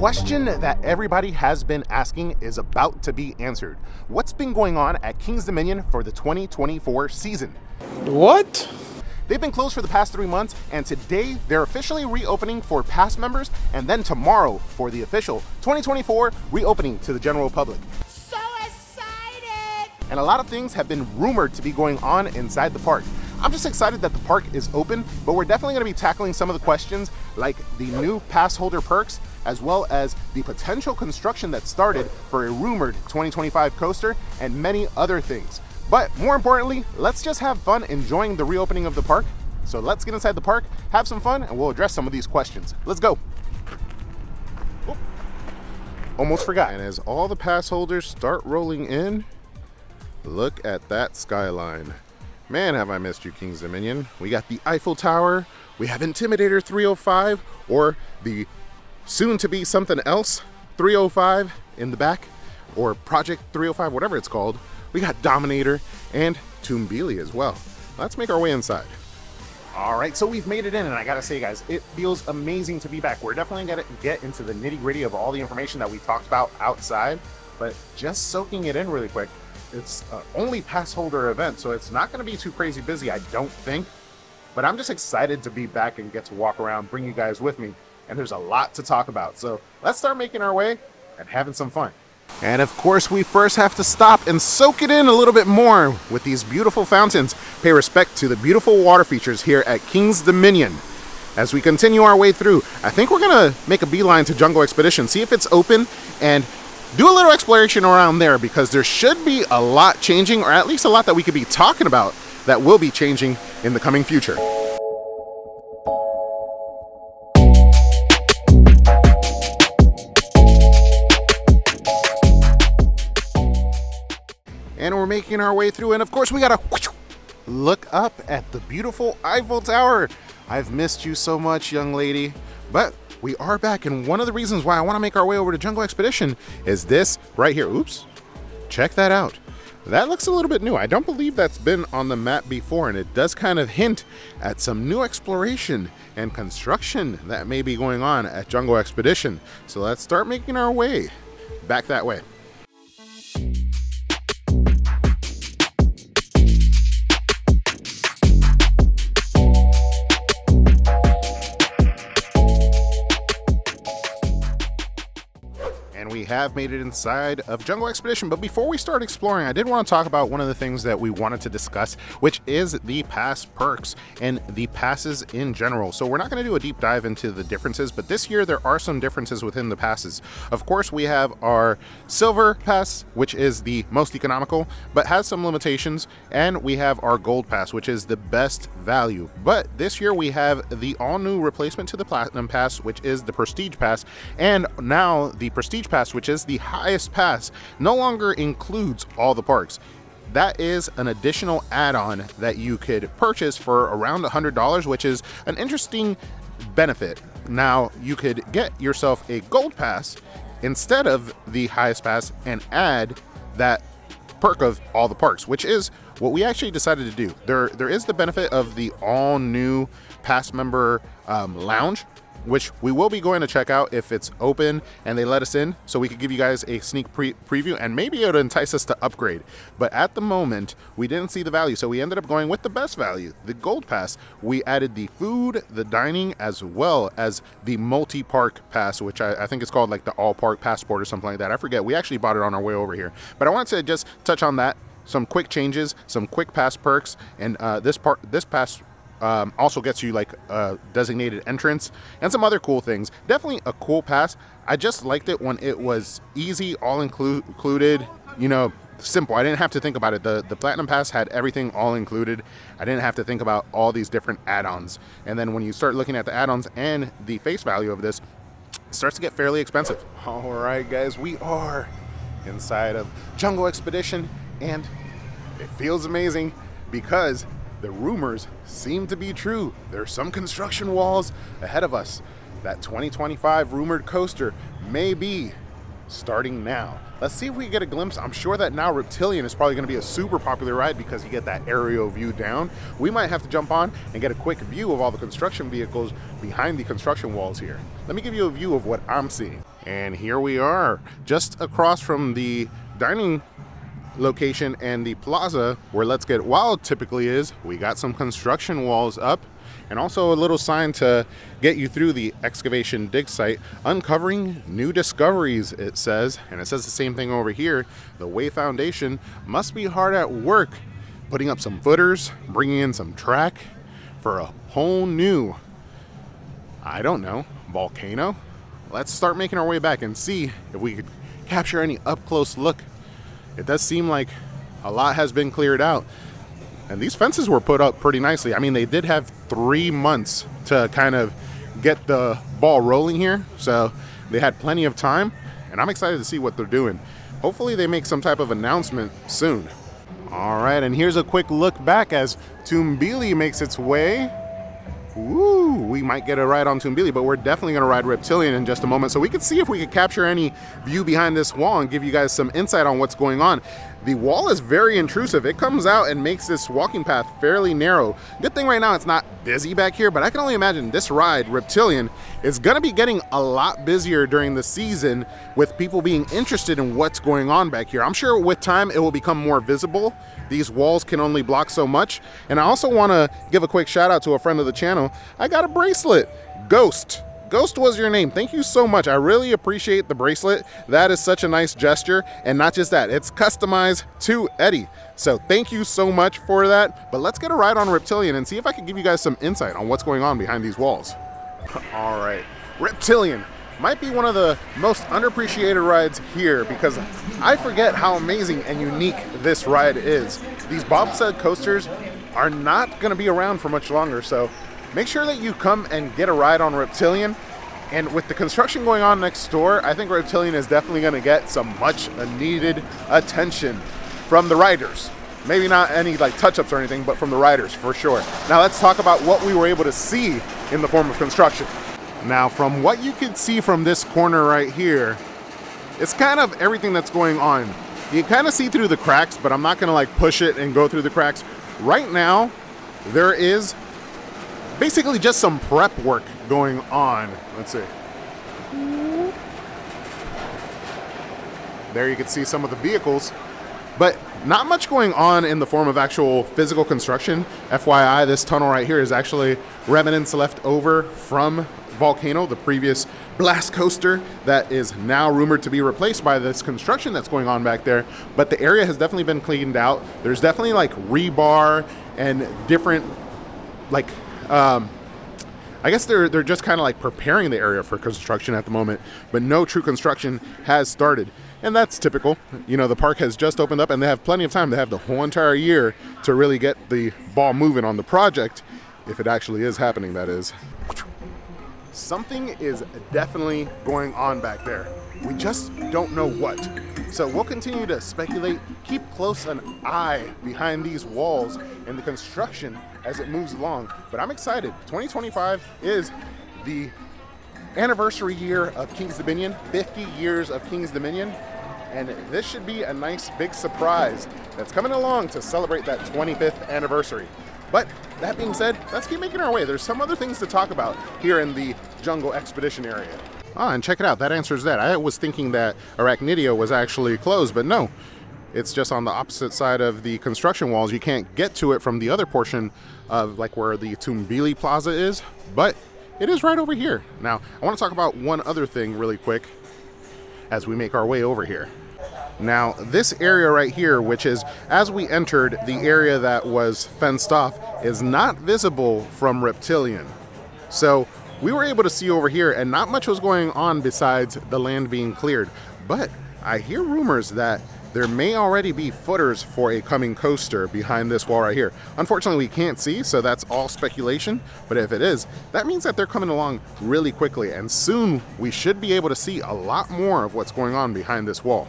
question that everybody has been asking is about to be answered. What's been going on at King's Dominion for the 2024 season? What? They've been closed for the past three months, and today they're officially reopening for past members, and then tomorrow for the official 2024 reopening to the general public. So excited! And a lot of things have been rumored to be going on inside the park. I'm just excited that the park is open, but we're definitely going to be tackling some of the questions like the new pass holder perks, as well as the potential construction that started for a rumored 2025 coaster, and many other things. But more importantly, let's just have fun enjoying the reopening of the park. So let's get inside the park, have some fun, and we'll address some of these questions. Let's go. Almost forgot. And as all the pass holders start rolling in, look at that skyline. Man, have I missed you, King's Dominion. We got the Eiffel Tower, we have Intimidator 305, or the soon to be something else 305 in the back, or Project 305, whatever it's called. We got Dominator and Tumbili as well. Let's make our way inside. All right, so we've made it in, and I gotta say, guys, it feels amazing to be back. We're definitely gonna get into the nitty gritty of all the information that we talked about outside, but just soaking it in really quick. It's uh, only pass holder event, so it's not gonna be too crazy busy, I don't think. But I'm just excited to be back and get to walk around, bring you guys with me, and there's a lot to talk about. So let's start making our way and having some fun. And of course, we first have to stop and soak it in a little bit more with these beautiful fountains. Pay respect to the beautiful water features here at King's Dominion. As we continue our way through, I think we're gonna make a beeline to Jungle X-Pedition, see if it's open, and do a little exploration around there because there should be a lot changing, or at least a lot that we could be talking about that will be changing in the coming future. Making our way through. And of course, we gotta look up at the beautiful Eiffel Tower. I've missed you so much, young lady. But we are back, and one of the reasons why I want to make our way over to Jungle X-Pedition is this right here. Oops. Check that out. That looks a little bit new. I don't believe that's been on the map before, and it does kind of hint at some new exploration and construction that may be going on at Jungle X-Pedition. So let's start making our way back that way. Have made it inside of Jungle X-Pedition. But before we start exploring, I did want to talk about one of the things that we wanted to discuss, which is the pass perks and the passes in general. So we're not going to do a deep dive into the differences, but this year there are some differences within the passes. Of course, we have our silver pass, which is the most economical, but has some limitations, and we have our gold pass, which is the best value. But this year we have the all new replacement to the platinum pass, which is the prestige pass, and now the prestige pass which is the highest pass, no longer includes all the parks. That is an additional add-on that you could purchase for around $100, which is an interesting benefit. Now, you could get yourself a gold pass instead of the highest pass and add that perk of all the parks, which is what we actually decided to do. There, there is the benefit of the all new pass member um, lounge, which we will be going to check out if it's open and they let us in so we could give you guys a sneak pre preview and maybe it would entice us to upgrade. But at the moment, we didn't see the value, so we ended up going with the best value, the Gold Pass. We added the food, the dining, as well as the multi-park pass, which I, I think it's called like the all-park passport or something like that. I forget. We actually bought it on our way over here. But I wanted to just touch on that some quick changes, some quick pass perks, and uh, this part, this pass um, also gets you like a designated entrance and some other cool things. Definitely a cool pass. I just liked it when it was easy, all inclu included, you know, simple. I didn't have to think about it. The the Platinum Pass had everything all included. I didn't have to think about all these different add-ons. And then when you start looking at the add-ons and the face value of this, starts to get fairly expensive. All right, guys, we are inside of Jungle X-Pedition and it feels amazing because the rumors seem to be true. There's some construction walls ahead of us. That 2025 rumored coaster may be starting now. Let's see if we get a glimpse. I'm sure that now Reptilian is probably going to be a super popular ride because you get that aerial view down. We might have to jump on and get a quick view of all the construction vehicles behind the construction walls here. Let me give you a view of what I'm seeing. And here we are, just across from the dining location and the plaza where Let's Get Wild typically is. We got some construction walls up and also a little sign to get you through the excavation dig site, uncovering new discoveries, it says. And it says the same thing over here. The Way Foundation must be hard at work putting up some footers, bringing in some track for a whole new, I don't know, volcano. Let's start making our way back and see if we could capture any up close look. It does seem like a lot has been cleared out. And these fences were put up pretty nicely. I mean, they did have three months to kind of get the ball rolling here. So they had plenty of time. And I'm excited to see what they're doing. Hopefully, they make some type of announcement soon. All right, and here's a quick look back as Tumbili makes its way. Woo, we might get a ride on Tumbili, but we're definitely going to ride Reptilian in just a moment. So we can see if we could capture any view behind this wall and give you guys some insight on what's going on. The wall is very intrusive. It comes out and makes this walking path fairly narrow. Good thing right now it's not busy back here, but I can only imagine this ride, Reptilian, is going to be getting a lot busier during the season with people being interested in what's going on back here. I'm sure with time it will become more visible. These walls can only block so much. And I also want to give a quick shout out to a friend of the channel. I got a bracelet, Ghost. Ghost was your name. Thank you so much. I really appreciate the bracelet. That is such a nice gesture. And not just that, it's customized to Eddie. So thank you so much for that. But let's get a ride on Reptilian and see if I can give you guys some insight on what's going on behind these walls. All right, Reptilian might be one of the most underappreciated rides here because I forget how amazing and unique this ride is. These bobsled coasters are not going to be around for much longer, so make sure that you come and get a ride on Reptilian. And with the construction going on next door, I think Reptilian is definitely going to get some much needed attention from the riders. Maybe not any like touch-ups or anything, but from the riders for sure. Now let's talk about what we were able to see in the form of construction. Now from what you can see from this corner right here, it's kind of everything that's going on. You kind of see through the cracks, but I'm not gonna like push it and go through the cracks. Right now, there is basically just some prep work going on. Let's see. There you can see some of the vehicles, but not much going on in the form of actual physical construction. FYI, this tunnel right here is actually remnants left over from Volcano, the previous blast coaster that is now rumored to be replaced by this construction that's going on back there. But the area has definitely been cleaned out. There's definitely like rebar and different like um, I guess they're they're just kind of like preparing the area for construction at the moment, but no true construction has started. And that's typical. You know, the park has just opened up and they have plenty of time. They have the whole entire year to really get the ball moving on the project, if it actually is happening, that is. Something is definitely going on back there. We just don't know what. So we'll continue to speculate, keep close an eye behind these walls and the construction as it moves along. But I'm excited. 2025 is the anniversary year of King's Dominion, 50 years of King's Dominion. And this should be a nice big surprise that's coming along to celebrate that 25th anniversary. But that being said, let's keep making our way. There's some other things to talk about here in the Jungle X-Pedition area. Ah, and check it out. That answers that. I was thinking that Arachnidia was actually closed, but no. It's just on the opposite side of the construction walls. You can't get to it from the other portion of like where the Tumbili Plaza is, but it is right over here. Now, I want to talk about one other thing really quick as we make our way over here. Now, this area right here, which is as we entered the area that was fenced off, is not visible from Reptilian. So we were able to see over here, and not much was going on besides the land being cleared. But I hear rumors that there may already be footers for a coming coaster behind this wall right here. Unfortunately, we can't see, so that's all speculation. But if it is, that means that they're coming along really quickly, and soon we should be able to see a lot more of what's going on behind this wall.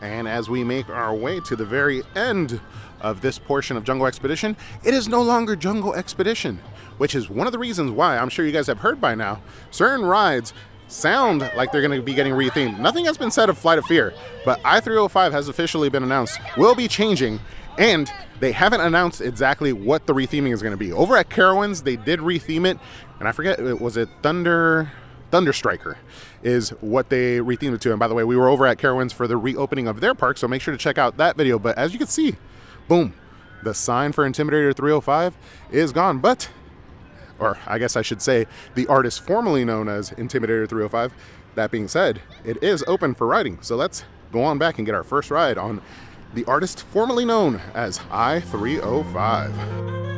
And as we make our way to the very end of this portion of Jungle X-Pedition, it is no longer Jungle X-Pedition, which is one of the reasons why I'm sure you guys have heard by now. Certain rides sound like they're going to be getting rethemed. Nothing has been said of Flight of Fear, but I-305 has officially been announced, will be changing, and they haven't announced exactly what the retheming is going to be. Over at Carowinds, they did retheme it, and I forget, was it Thunder... Thunder Striker is what they rethemed it to. And by the way, we were over at Carowinds for the reopening of their park, so make sure to check out that video. But as you can see, boom, the sign for Intimidator 305 is gone. But or I guess I should say, the artist formerly known as Intimidator 305. That being said, it is open for riding, so let's go on back and get our first ride on the artist formerly known as I-305.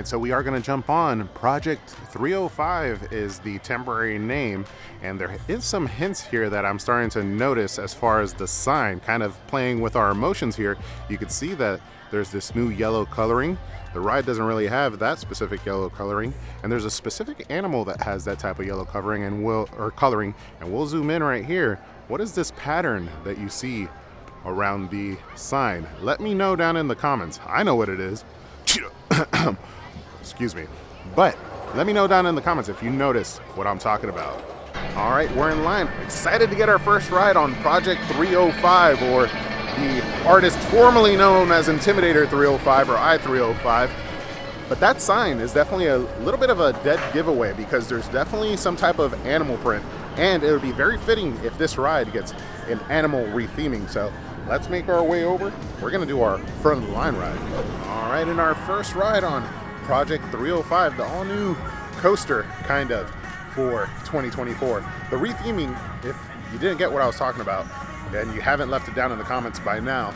Right, so we are going to jump on. Project 305 is the temporary name, and there is some hints here that I'm starting to notice as far as the sign, kind of playing with our emotions here. You can see that there's this new yellow coloring. The ride doesn't really have that specific yellow coloring, and there's a specific animal that has that type of yellow covering and will or coloring, and we'll zoom in right here. What is this pattern that you see around the sign? Let me know down in the comments. I know what it is. Excuse me. But let me know down in the comments if you notice what I'm talking about. All right, we're in line. Excited to get our first ride on Project 305 or the artist formerly known as Intimidator 305 or I-305. But that sign is definitely a little bit of a dead giveaway because there's definitely some type of animal print and it would be very fitting if this ride gets an animal retheming. So let's make our way over. We're gonna do our front of the line ride. All right, in our first ride on Project 305, the all new coaster, kind of, for 2024. The retheming, if you didn't get what I was talking about, and you haven't left it down in the comments by now,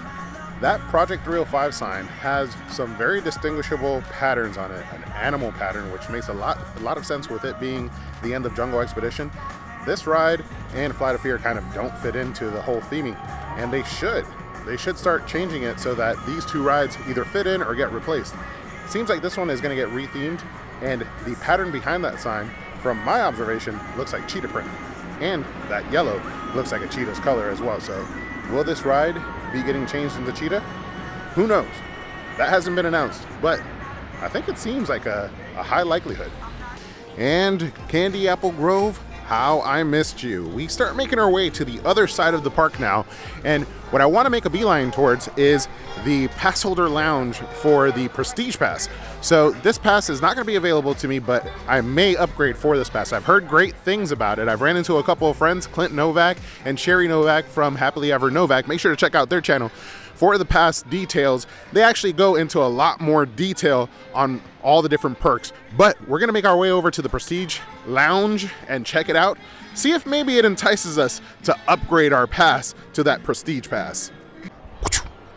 that Project 305 sign has some very distinguishable patterns on it. An animal pattern, which makes a lot, a lot of sense with it being the end of Jungle X-Pedition. This ride and Flight of Fear kind of don't fit into the whole theming, and they should. They should start changing it so that these two rides either fit in or get replaced. Seems like this one is going to get rethemed, and the pattern behind that sign, from my observation, looks like cheetah print. And that yellow looks like a cheetah's color as well. So, will this ride be getting changed into cheetah? Who knows? That hasn't been announced, but I think it seems like a, a high likelihood. And Candy Apple Grove how I missed you. We start making our way to the other side of the park now, and what I want to make a beeline towards is the pass holder lounge for the Prestige Pass. So this pass is not going to be available to me, but I may upgrade for this pass. I've heard great things about it. I've ran into a couple of friends, Clint Novak and Sherry Novak from Happily Ever Novak. Make sure to check out their channel for the past details. They actually go into a lot more detail on all the different perks. But we're gonna make our way over to the Prestige Lounge and check it out. See if maybe it entices us to upgrade our pass to that Prestige Pass.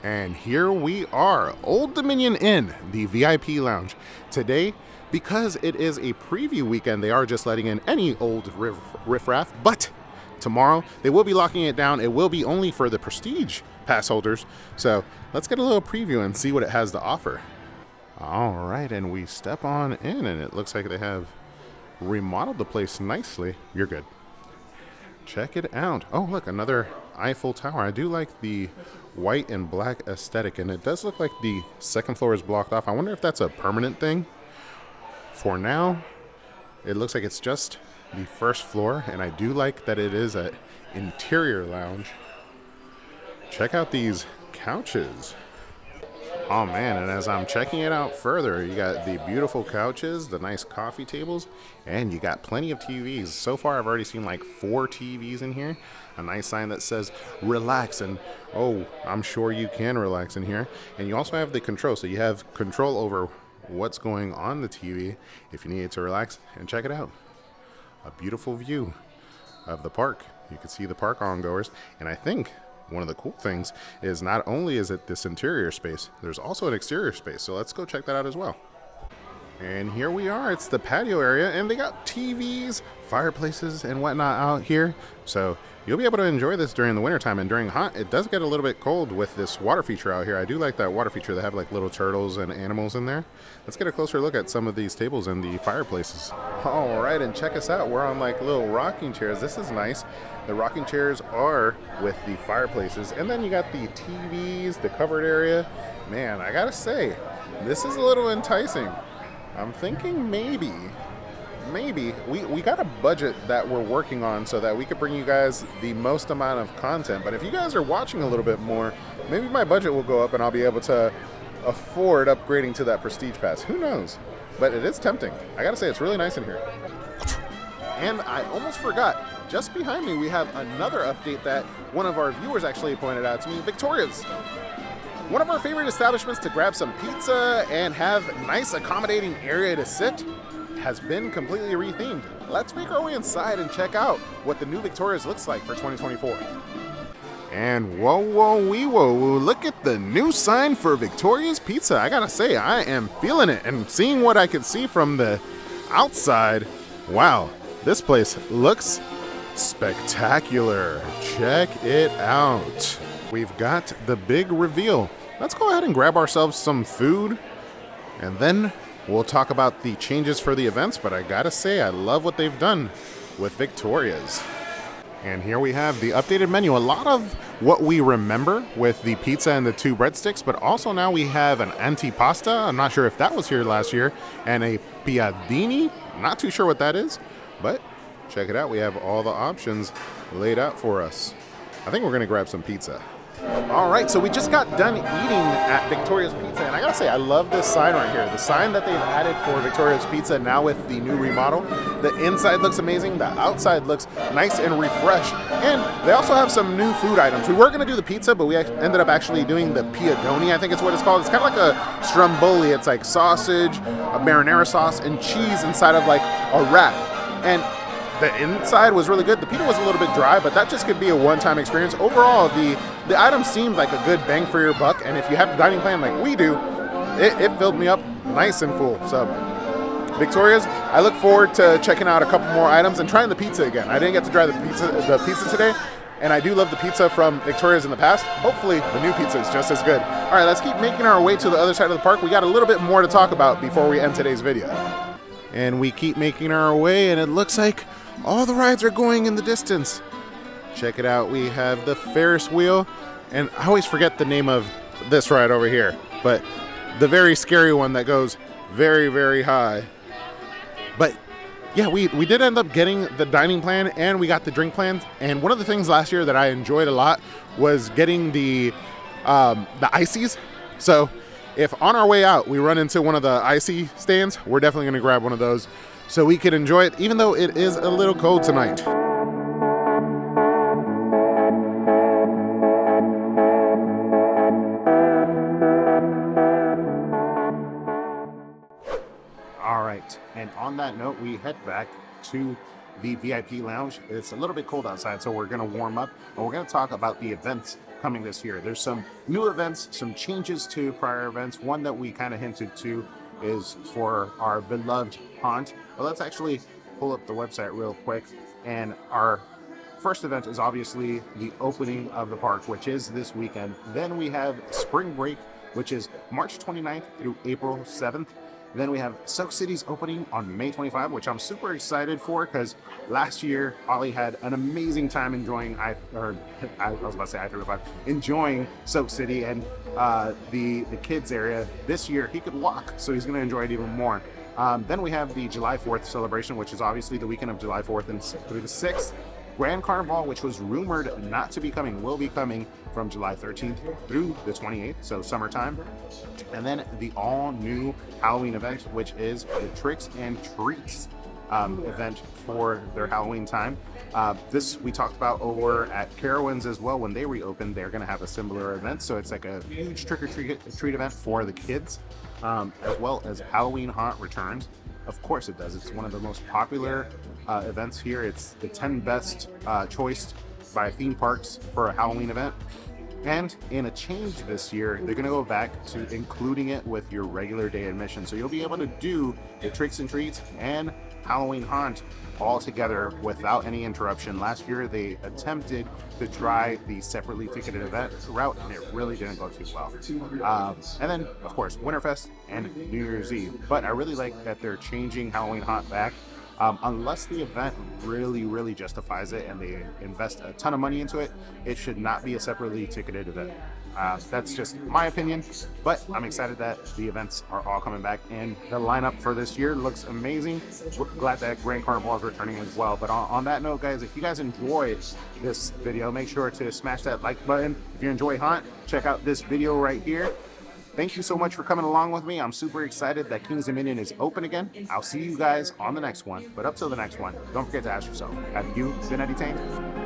And here we are, Old Dominion Inn, the VIP lounge. Today, because it is a preview weekend, they are just letting in any old riff riffraff, but tomorrow they will be locking it down. It will be only for the Prestige pass holders. So let's get a little preview and see what it has to offer. All right, and we step on in, and it looks like they have remodeled the place nicely. You're good. Check it out. Oh, look, another Eiffel Tower. I do like the white and black aesthetic, and it does look like the second floor is blocked off. I wonder if that's a permanent thing. For now, it looks like it's just the first floor, and I do like that it is an interior lounge check out these couches. Oh man, and as I'm checking it out further, you got the beautiful couches, the nice coffee tables, and you got plenty of TVs. So far, I've already seen like four TVs in here. A nice sign that says relax, and oh, I'm sure you can relax in here. And you also have the control, so you have control over what's going on the TV if you need to relax and check it out. A beautiful view of the park. You can see the park ongoers, and I think one of the cool things is not only is it this interior space, there's also an exterior space. So let's go check that out as well. And here we are. It's the patio area, and they got TVs, fireplaces, and whatnot out here. So you'll be able to enjoy this during the wintertime. And during hot, it does get a little bit cold with this water feature out here. I do like that water feature. They have like little turtles and animals in there. Let's get a closer look at some of these tables and the fireplaces. All right, and check us out. We're on like little rocking chairs. This is nice. The rocking chairs are with the fireplaces, and then you got the TVs, the covered area. Man, I gotta say, this is a little enticing. I'm thinking maybe, maybe we, we got a budget that we're working on so that we could bring you guys the most amount of content. But if you guys are watching a little bit more, maybe my budget will go up and I'll be able to afford upgrading to that prestige pass. Who knows? But it is tempting. I gotta say, it's really nice in here. And I almost forgot, just behind me, we have another update that one of our viewers actually pointed out to me Victoria's. One of our favorite establishments to grab some pizza and have nice accommodating area to sit has been completely rethemed. Let's make our way inside and check out what the new Victoria's looks like for 2024. And whoa, whoa, wee, whoa, look at the new sign for Victoria's Pizza. I gotta say, I am feeling it and seeing what I can see from the outside. Wow, this place looks spectacular. Check it out. We've got the big reveal let's go ahead and grab ourselves some food and then we'll talk about the changes for the events. But I gotta say, I love what they've done with Victoria's. And here we have the updated menu. A lot of what we remember with the pizza and the two breadsticks, but also now we have an antipasta. I'm not sure if that was here last year, and a piadini. Not too sure what that is, but check it out. We have all the options laid out for us. I think we're gonna grab some pizza. All right, so we just got done eating at Victoria's Pizza, and I gotta say, I love this sign right here. The sign that they've added for Victoria's Pizza now with the new remodel. The inside looks amazing, the outside looks nice and refreshed, and they also have some new food items. We were gonna do the pizza, but we ended up actually doing the piadoni, I think it's what it's called. It's kind of like a stromboli. It's like sausage, a marinara sauce, and cheese inside of like a wrap. And the inside was really good. The pita was a little bit dry, but that just could be a one-time experience. Overall, the the item seemed like a good bang for your buck, and if you have a dining plan like we do, it, it filled me up nice and full. So, Victoria's, I look forward to checking out a couple more items and trying the pizza again. I didn't get to try the pizza the pizza today, and I do love the pizza from Victoria's in the past. Hopefully, the new pizza is just as good. All right, let's keep making our way to the other side of the park. We got a little bit more to talk about before we end today's video. And we keep making our way, and it looks like all the rides are going in the distance. Check it out. We have the Ferris wheel, and I always forget the name of this ride over here, but the very scary one that goes very, very high. But yeah, we, we did end up getting the dining plan and we got the drink plan. And one of the things last year that I enjoyed a lot was getting the um, the ices. So if on our way out we run into one of the icy stands, we're definitely to grab one of those so we could enjoy it, even though it is a little cold tonight. On that note, we head back to the VIP lounge. It's a little bit cold outside, so we're going to warm up and we're going to talk about the events coming this year. There's some new events, some changes to prior events. One that we kind of hinted to is for our beloved haunt. But let's actually pull up the website real quick. And our first event is obviously the opening of the park, which is this weekend. Then we have spring break, which is March 29th through April 7th. Then we have Soak City's opening on May 25, which I'm super excited for because last year Ollie had an amazing time enjoying I or I was about to say I-35, enjoying Soak City and uh, the the kids area. This year he could walk, so he's going to enjoy it even more. Um, then we have the July 4th celebration, which is obviously the weekend of July 4th and through the 6th. Grand Carnival, which was rumored not to be coming, will be coming from July 13th through the 28th, so summertime. And then the all new Halloween event, which is the Tricks and Treats um, event for their Halloween time. Uh, this we talked about over at Carowinds as well. When they reopen, they're going to have a similar event. So it's like a huge trick or treat, treat event for the kids, um, as well as Halloween Haunt returns. Of course, it does. It's one of the most popular uh, events here. It's the 10 best uh, choice by theme parks for a Halloween event. And in a change this year, they're going to go back to including it with your regular day admission. So you'll be able to do the tricks and treats and Halloween Haunt all together without any interruption. Last year, they attempted to try the separately ticketed event route, and it really didn't go too well. Um, and then, of course, Winterfest and New Year's Eve. But I really like that they're changing Halloween Haunt back. Um, unless the event really, really justifies it and they invest a ton of money into it, it should not be a separately ticketed event. Uh, that's just my opinion, but I'm excited that the events are all coming back and the lineup for this year looks amazing. We're glad that Grand Carnival is returning as well. But on, on that note, guys, if you guys enjoyed this video, make sure to smash that like button. If you enjoy Haunt, check out this video right here. Thank you so much for coming along with me. I'm super excited that Kings Dominion is open again. I'll see you guys on the next one. But up till the next one, don't forget to ask yourself, have you been entertained?